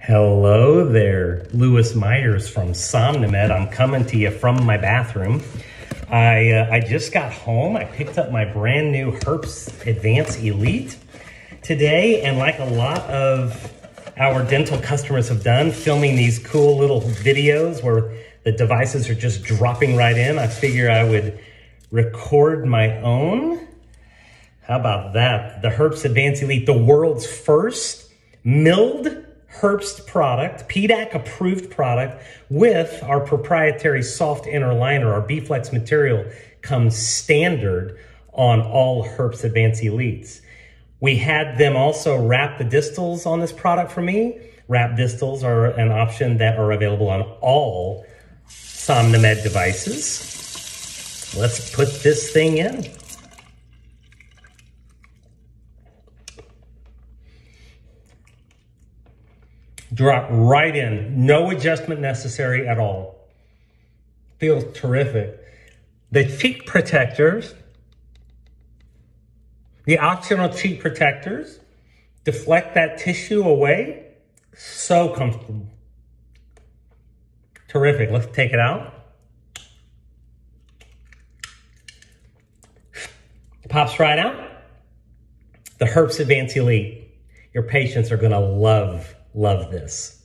Hello there, Lewis Meyers from Somnomed. I'm coming to you from my bathroom. I, uh, I just got home. I picked up my brand new Herbst Advance Elite today, and like a lot of our dental customers have done, filming these cool little videos where the devices are just dropping right in, I figure I would record my own. How about that? The Herbst Advance Elite, the world's first milled Herbst product, PDAC approved product with our proprietary soft inner liner. Our B-Flex material comes standard on all Herbst Advance Elites. We had them also wrap the distals on this product for me. Wrap distals are an option that are available on all Somnomed devices. Let's put this thing in. Drop right in. No adjustment necessary at all. Feels terrific. The cheek protectors, the optional cheek protectors, deflect that tissue away. So comfortable. Terrific. Let's take it out. Pops right out. The Herbst Advance Elite. Your patients are going to love love this.